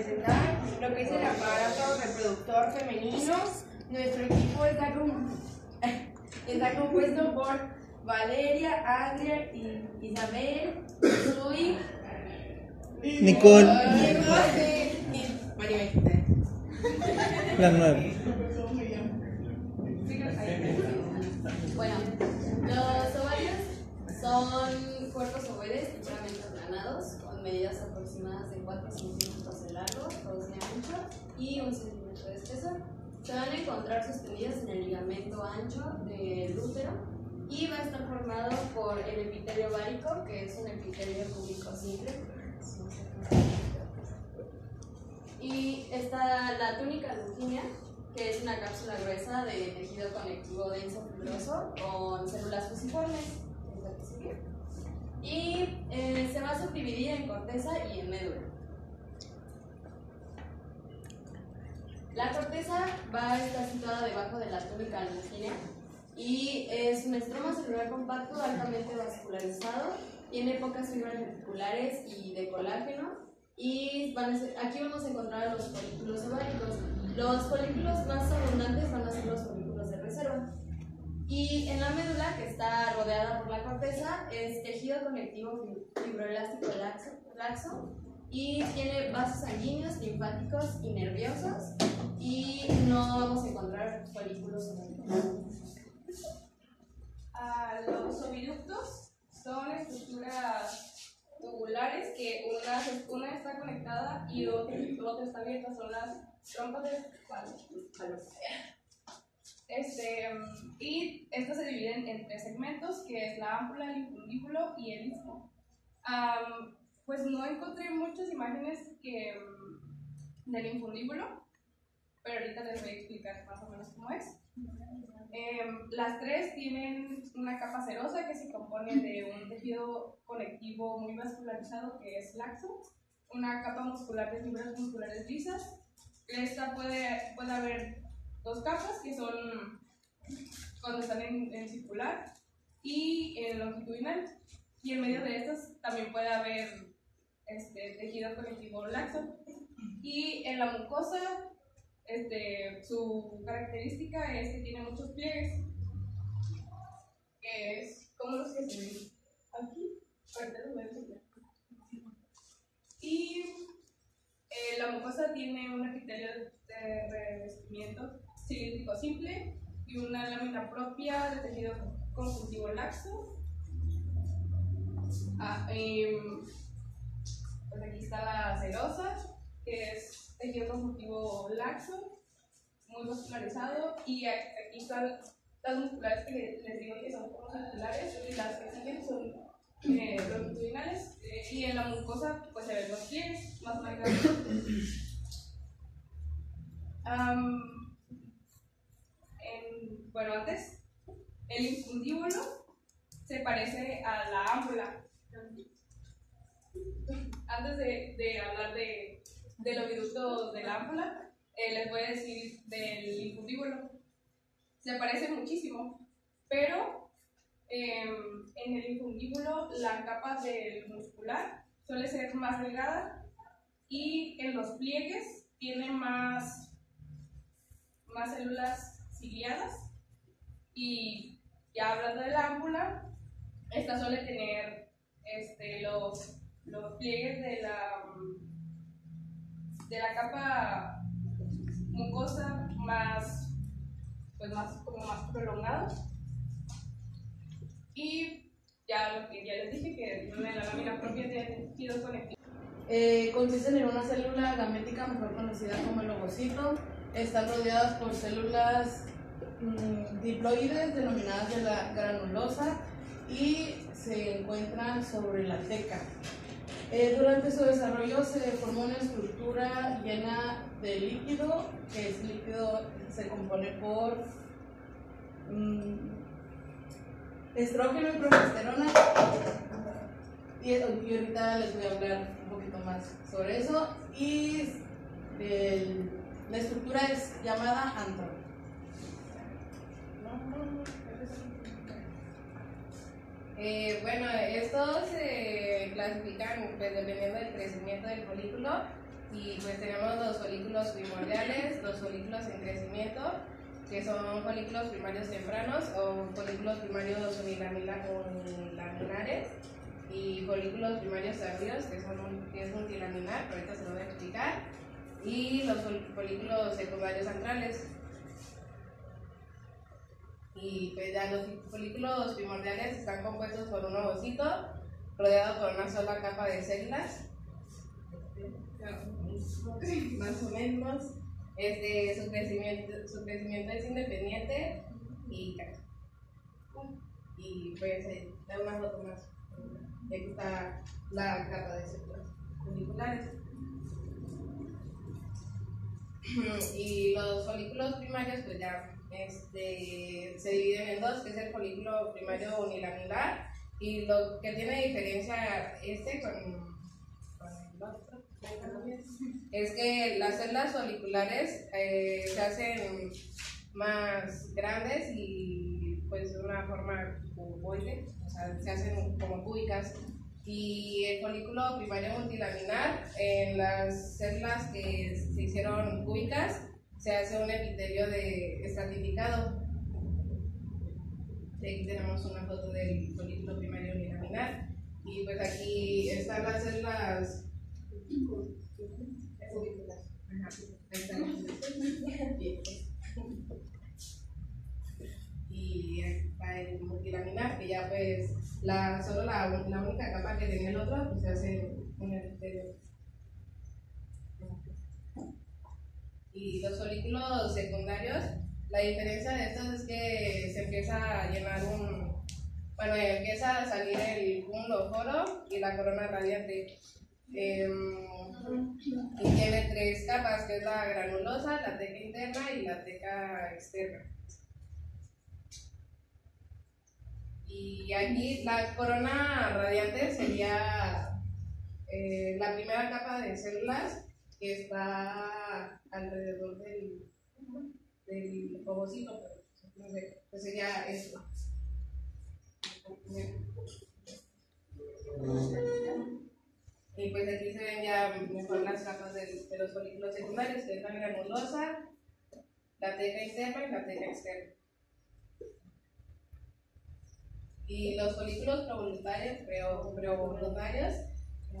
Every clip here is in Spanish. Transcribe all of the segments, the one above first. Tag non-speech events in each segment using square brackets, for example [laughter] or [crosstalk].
presentar lo que es el aparato reproductor femenino. Nuestro equipo está, [laughs] está compuesto por Valeria, Adria, y Isabel, Sui, Nicole. Nicole y María La nueva. Bueno, los ovarios son cuerpos ovoides ligeramente aplanados, con medidas aproximadas de 4 centímetros de largo, 2 de ancho y 1 centímetro de espesor. Se van a encontrar sostenidos en el ligamento ancho del útero y va a estar formado por el epitelio ovárico, que es un epitelio cúbico simple. Y está la túnica luquínea, que es una cápsula gruesa de tejido conectivo denso fibroso con células fusiformes. es la que sigue. Y eh, se va a subdividir en corteza y en médula. La corteza va a estar situada debajo de la túnica luquínea y es un estroma celular compacto altamente vascularizado, tiene pocas fibras reticulares y de colágeno y van a ser- aquí vamos a encontrar los folículos ováricos. Los folículos más abundantes van a ser los folículos de reserva. Y en la médula, que está rodeada por la corteza, es tejido conectivo fib- fibroelástico laxo, laxo y tiene vasos sanguíneos, linfáticos y nerviosos. Y no vamos a encontrar folículos. Ah, los oviductos son estructuras tubulares que una, una está conectada y otra, otra está abierta, son las trompas de. Este, y estas se dividen en tres segmentos, que es la ámpula, el infundíbulo y el istmo. Am, pues no encontré muchas imágenes que, mm, del infundíbulo, pero ahorita les voy a explicar más o menos cómo es. Em, las tres tienen una capa serosa que se compone de un tejido conectivo muy vascularizado que es laxo, una capa muscular de fibras musculares lisas. Esta puede, puede haber dos capas que son cuando están en, circular y en longitudinal. Y en medio de estas también puede haber este, tejido conectivo laxo. Y en la mucosa este, su característica es que tiene muchos pliegues, que es como los que se ven aquí. Y eh, la mucosa tiene un epitelio de revestimiento cilíndrico simple y una lámina propia de tejido conjuntivo laxo. Ah, em, pues aquí está la serosa, que es tejido conjuntivo laxo, muy vascularizado, y aquí están las musculares que le- les digo que son como circulares, y las que siguen son eh, longitudinales, eh, y en la mucosa pues se ven los pliegues más marcados. En- bueno, antes, el infundíbulo se parece a la ámpula. Antes de, hablar de, del oviducto de la ámpula, eh, les voy a decir del infundíbulo. Se parece muchísimo, pero em, en el infundíbulo la capa del muscular suele ser más delgada y en los pliegues tiene más células ciliadas y ya hablando de la ámpula, esta suele tener este, los, los pliegues de la, de la capa mucosa más, pues más, como más prolongados. Y ya ya les dije, que tiene la lámina propia de tejido conectivo. Eh, consisten en una célula gamética mejor conocida como el ovocito. Están rodeadas por células mm, diploides denominadas de la granulosa y se encuentran sobre la teca. Eh, durante su desarrollo se formó una estructura llena de líquido, que es líquido, se compone por mm, estrógeno y progesterona. Y, ahorita les voy a hablar un poquito más sobre eso. Y la estructura es llamada antro. Eh, bueno, estos se clasifican pues, dependiendo del crecimiento del folículo Y pues tenemos los folículos primordiales, los folículos en crecimiento, que son folículos primarios tempranos o folículos primarios unilamina- unilaminares y folículos primarios tardíos, que, son un- que es multilaminar, pero ahorita se lo voy a explicar, y los fol- folículos secundarios centrales. Y pues ya los folículos primordiales están compuestos por un ovocito rodeado por una sola capa de células. Más o menos. Este, su, crecimiento, su crecimiento es independiente y, y pues eh, da una foto más. Aquí está la capa de células foliculares. [clears throat] Y los folículos primarios, pues ya este, se dividen en dos, que es el folículo primario unilaminar y lo que tiene diferencia este con, con el otro es que las células foliculares eh, se hacen más grandes y pues de una forma cuboide, o sea, se hacen como cúbicas. Y el folículo primario multilaminar, en las células que se hicieron cúbicas, se hace un epitelio de estratificado. Aquí tenemos una foto del folículo primario unilaminar. Y pues aquí están las células. Y está el multilaminar, que ya pues la, solo la, la única capa que tenía el otro, pues se hace un epitelio. Y los folículos secundarios, la diferencia de estos es que se empieza a llenar un, bueno, empieza a salir el cúmulo foro y la corona radiante. Em, y tiene tres capas, que es la granulosa, la teca interna y la teca externa. Y aquí la corona radiante sería eh, la primera capa de células que está alrededor del, del ovocito, pero no sé, pues sería esto. Y pues aquí se ven ya mejor las capas de, los folículos secundarios, que es la granulosa, la teca interna y la teca externa. Y los folículos prevoluntarios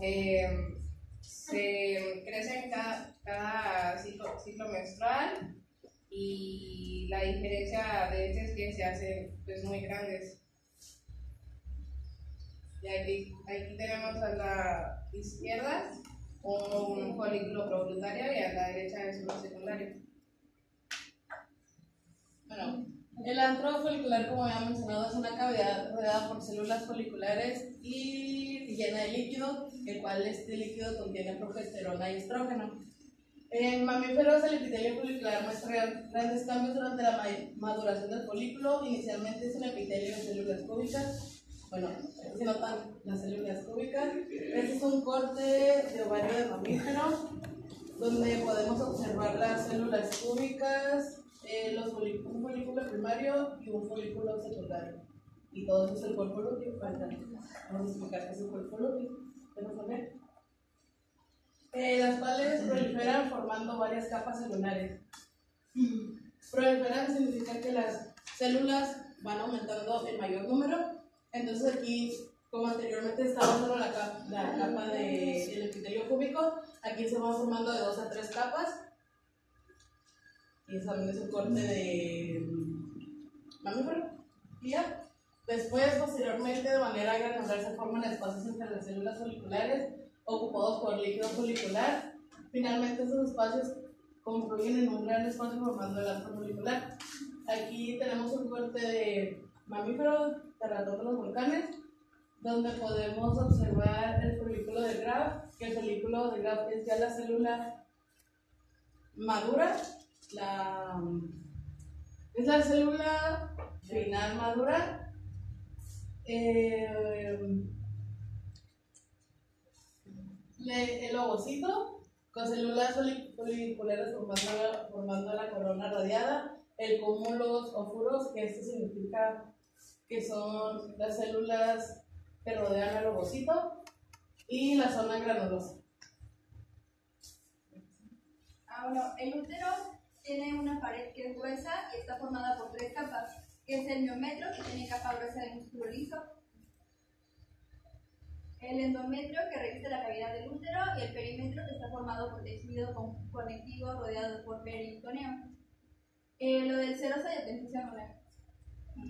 eh, se crecen cada, cada ciclo, ciclo menstrual y la diferencia de este es que se hacen pues, muy grandes. Y aquí, aquí tenemos a la izquierda un folículo provoluntario y a la derecha es uno secundario. Bueno, el antro folicular, como ya mencionado, es una cavidad rodeada por células foliculares y llena de líquido, el cual este líquido contiene progesterona y estrógeno. En mamíferos, el epitelio folicular muestra grandes cambios durante la ma- maduración del folículo. Inicialmente es un epitelio de células cúbicas. Bueno, aquí se notan las células cúbicas. Este es un corte de ovario de mamífero, donde podemos observar las células cúbicas, eh, los un folículo primario y un folículo secundario. Y todo eso es el cuerpo lúteo. Vamos a explicar qué es el cuerpo lúteo. Eh, las cuales proliferan formando varias capas celulares. Proliferan significa que las células van aumentando en mayor número. Entonces aquí, como anteriormente estaba solo la, capa, la capa de- del epitelio cúbico, aquí se va formando de dos a tres capas. Y también es un corte de mamífero. Ya. Después, posteriormente, de manera granular, se forman espacios entre las células foliculares ocupados por líquido folicular. Finalmente, esos espacios confluyen en un gran espacio formando el arco folicular. Aquí tenemos un corte de mamífero, los volcanes, donde podemos observar el folículo de Graf, que el folículo de Graf es ya la célula madura, la, es la célula final madura. Eh, el ovocito con células foli- foliculares formando la, corona radiada, el cúmulos o furos, que esto significa que son las células que rodean al ovocito, y la zona granulosa. bueno, el útero tiene una pared que es gruesa y está formada por tres capas, que es el miometrio, que tiene capa gruesa de músculo liso, el endometrio, que reviste la cavidad del útero, y el perimetrio, que está formado por tejido con- conectivo rodeado por peritoneo. Eh, lo del serosa ya te empecé a hablar.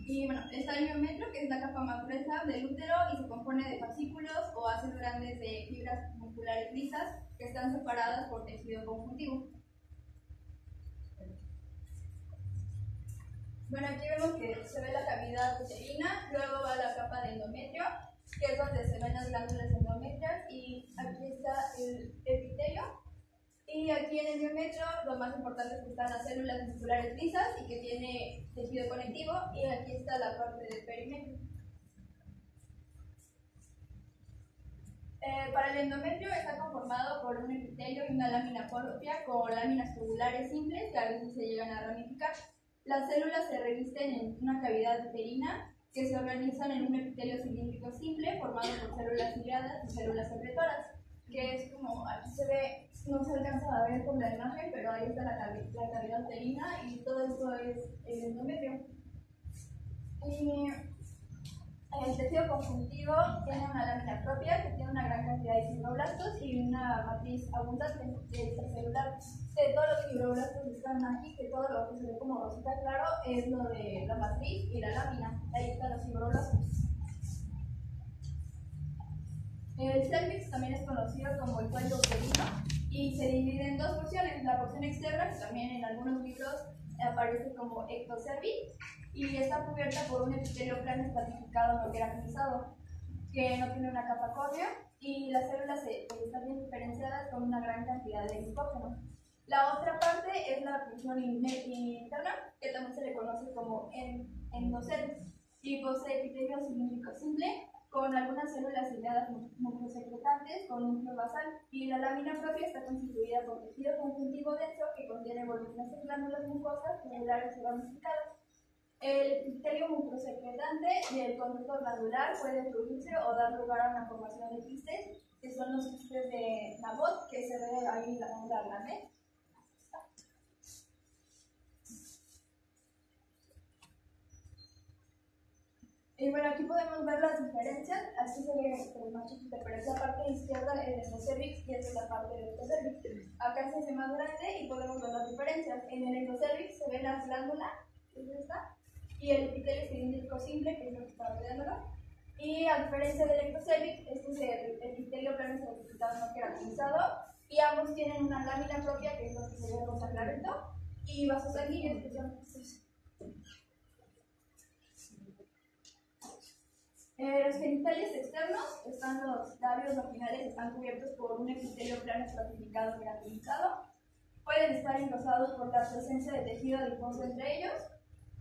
Y bueno, está el miometrio, que es la capa más gruesa del útero y se compone de fascículos o haces grandes de fibras musculares lisas que están separadas por tejido conjuntivo. Bueno, aquí vemos que se ve la cavidad uterina, luego va la capa de endometrio, que es donde se ven las glándulas endometrias, y aquí está el epitelio. Y aquí en el endometrio lo más importante es que están las células musculares lisas y que tiene tejido conectivo, y aquí está la parte del perimetrio. Eh, para el endometrio está conformado por un epitelio y una lámina propia con láminas tubulares simples que a veces se llegan a ramificar. Las células se revisten en una cavidad uterina que se organizan en un epitelio cilíndrico simple formado por células ciliadas y células secretoras, que es como aquí se ve, no se alcanza a ver con la imagen, pero ahí está la, la cavidad uterina y todo esto es el endometrio. Y el tejido conjuntivo tiene una lámina propia que tiene una gran cantidad de fibroblastos y una matriz abundante de extracelular. De todos los fibroblastos están aquí, que todo lo que se ve como rosita claro es lo de la matriz y la lámina. Ahí están los fibroblastos. El cervix también es conocido como el cuello uterino y se divide en dos porciones. La porción externa, que también en algunos libros aparece como ectocervix, y está cubierta por un epitelio plano estratificado no queratinizado, que no tiene una capa córnea, y las células están bien diferenciadas con una gran cantidad de glicógeno. La otra parte es la inme- interna, que también se le conoce como en- endocervix, y posee epitelio cilíndrico simple, con algunas células ciliadas mucosecretantes con núcleo basal, y la lámina propia está constituida por tejido conjuntivo denso que contiene voluminosas glándulas mucosas, tubulares y ramificadas. El epitelio mucosecretante y el conducto glandular puede fluirse o dar lugar a una formación de quistes, que son los quistes de Nabot, que se ve ahí en la grande. Y bueno, aquí podemos ver las diferencias. Así se ve como más chiquita, pero esa parte izquierda es el endocervix y esta es la parte del endocervix. Acá se hace más grande y podemos ver las diferencias. En el endocervix se ve la glándula, que es esta, y el epitelio cilíndrico simple, que es lo que está rodeándolo. Y a diferencia del ectocervix, este es el epitelio plano certificado no queratinizado, y ambos tienen una lámina propia, que es lo que se ve rosa clarito, y vasos sanguíneos, que son. Eh, los genitales externos están los labios vaginales, están cubiertos por un epitelio plano estratificado queratinizado. Pueden estar engrosados por la presencia de tejido adiposo entre ellos.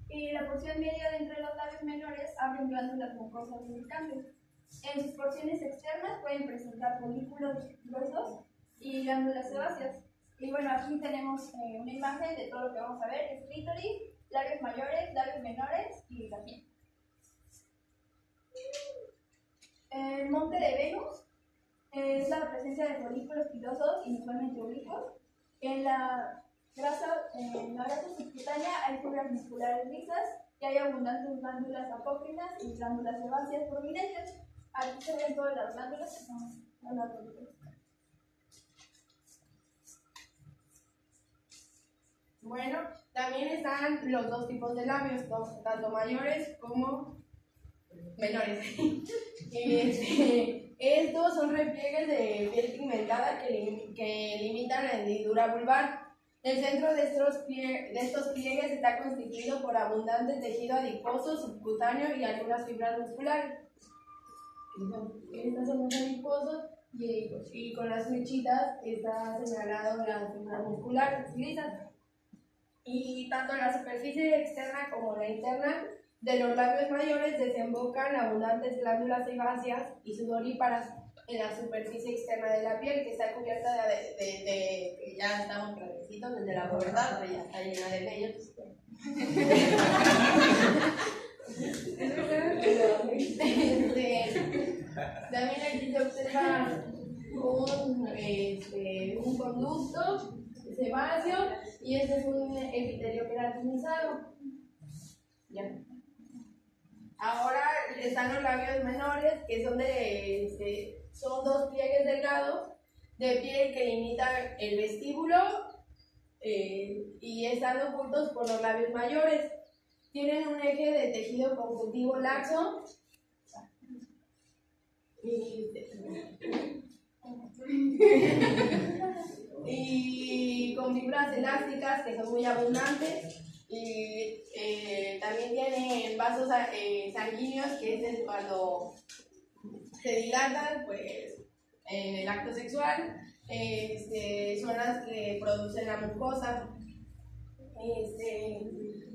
Y la porción media de entre los labios menores abren glándulas mucosas lubricantes. En sus porciones externas pueden presentar folículos gruesos y glándulas sebáceas. Y bueno, aquí tenemos eh, una imagen de todo lo que vamos a ver: es clítoris, labios mayores, labios menores y la piel. El monte de Venus es la presencia de folículos pilosos, inusualmente oblicuos. En la grasa, en la grasa subcutánea hay fibras musculares lisas y hay abundantes glándulas apócrinas y glándulas sebáceas prominentes. Aquí se ven todas las glándulas que son glándulas. Bueno, también están los dos tipos de labios, tanto mayores como menores. [laughs] Este, estos son repliegues de piel pigmentada que, que limitan la hendidura vulvar. El centro de estos, plie- de estos pliegues está constituido por abundante tejido adiposo, subcutáneo y algunas fibras musculares. Estos son los adiposos y, y con las flechitas está señalado las fibras musculares lisas y tanto la superficie externa como la interna de los labios mayores desembocan abundantes glándulas sebáceas y sudoríparas en la superficie externa de la piel que está cubierta de, de, de- que ya estamos grandecitos desde la pubertad, ya está llena de vellos. [laughs] Este, también aquí se observa un, este, un conducto sebáceo y este es un epitelio queratinizado. Ya. Ahora están los labios menores, que son de este, son dos pliegues delgados de piel que limita el vestíbulo eh, y están ocultos por los labios mayores. Tienen un eje de tejido conjuntivo laxo. Y, [laughs] y con fibras elásticas que son muy abundantes y eh, también tienen vasos eh, sanguíneos que es cuando se dilatan pues en el acto sexual este, son las que producen la mucosa este,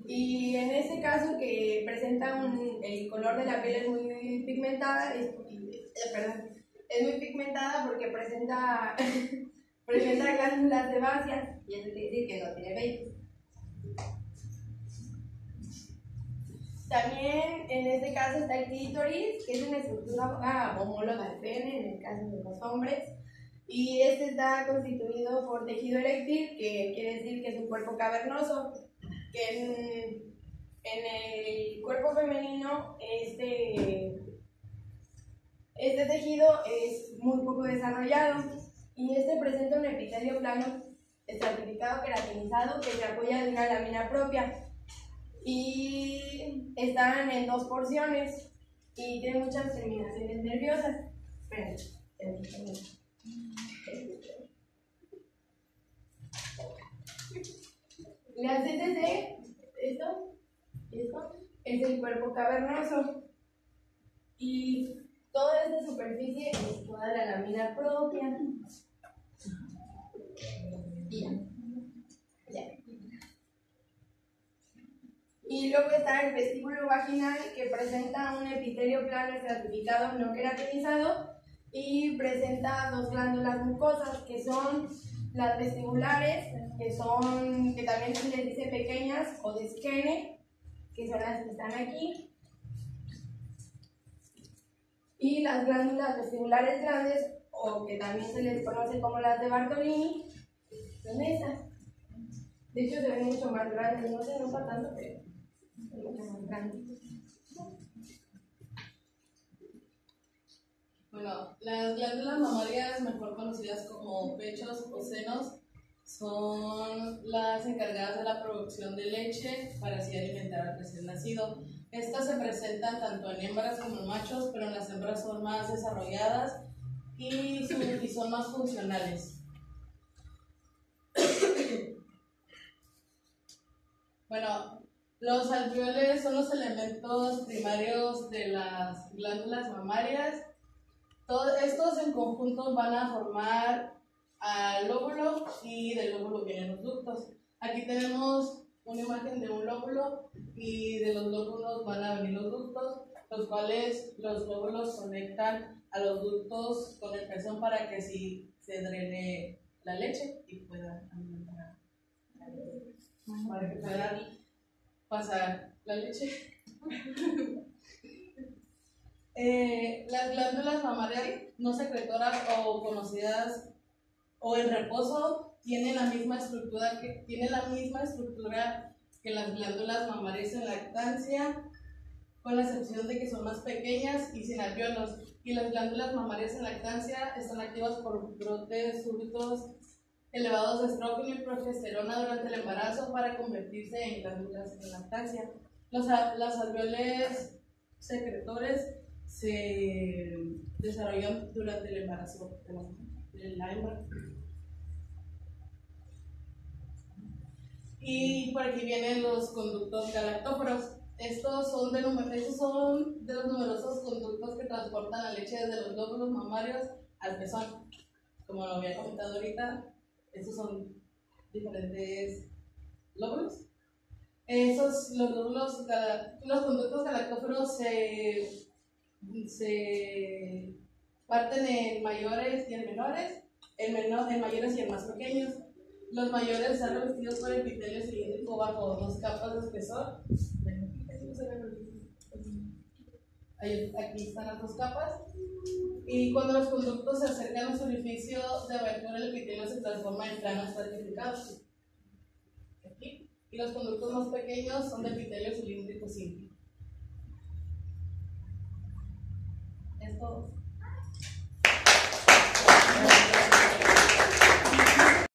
y en este caso que presenta un, el color de la piel es muy pigmentada es, eh, perdón, es muy pigmentada porque presenta [laughs] presenta glándulas sebáceas y eso quiere decir que no tiene vello También en este caso está el clítoris, que es una estructura homóloga al pene en el caso de los hombres. Y este está constituido por tejido eréctil, que quiere decir que es un cuerpo cavernoso, que en, en el cuerpo femenino este, este tejido es muy poco desarrollado y este presenta un epitelio plano estratificado queratinizado que se apoya en una lámina propia y están en dos porciones y tienen muchas terminaciones nerviosas. Las DTC, esto, esto, es el cuerpo cavernoso y toda esta superficie es toda la lámina propia. Bien. Y luego está el vestíbulo vaginal que presenta un epitelio plano estratificado no queratinizado y presenta dos glándulas mucosas que son las vestibulares, que son, que también se les dice pequeñas o de esquene, que son las que están aquí. Y las glándulas vestibulares grandes, o que también se les conoce como las de Bartolini, son esas. De hecho, se ven mucho más grandes, no se nota tanto, pero bueno, las glándulas mamarias, mejor conocidas como pechos o senos, son las encargadas de la producción de leche para así alimentar al recién nacido. Estas se presentan tanto en hembras como en machos, pero en las hembras son más desarrolladas y son más funcionales. [coughs] Bueno, los alveoles son los elementos primarios de las glándulas mamarias. Todos estos en conjunto van a formar al lóbulo y del lóbulo vienen los ductos. Aquí tenemos una imagen de un lóbulo y de los lóbulos van a venir los ductos, los cuales los lóbulos conectan a los ductos con el pezón para que así se drene la leche y pueda alimentar para que pueda pasar la leche. [laughs] Eh, las glándulas mamarias no secretoras o conocidas o en reposo tienen la misma estructura que tienen la misma estructura que las glándulas mamarias en lactancia, con la excepción de que son más pequeñas y sin alveolos. Y las glándulas mamarias en lactancia están activas por brotes súbitos elevados de estrógeno y progesterona durante el embarazo para convertirse en glándulas de lactancia. Los, los alveoles secretores se desarrollan durante el embarazo de la hembra. Y por aquí vienen los conductos galactóforos. Estos son, de, estos son de los numerosos conductos que transportan la leche desde los glóbulos mamarios al pezón. Como lo había comentado ahorita, estos son diferentes lóbulos. Esos, los lóbulos, los conductos galactóferos se, se parten en mayores y en menores, en, menor, en mayores y en más pequeños. Los mayores están revestidos por epitelio cilíndrico bajo dos capas de espesor. Ahí- Aquí están las dos capas. Y cuando los conductos se acercan a su orificio de abertura, el epitelio se transforma en plano estratificado. Aquí. Y los conductos más pequeños son de epitelio cilíndrico simple. Es todo.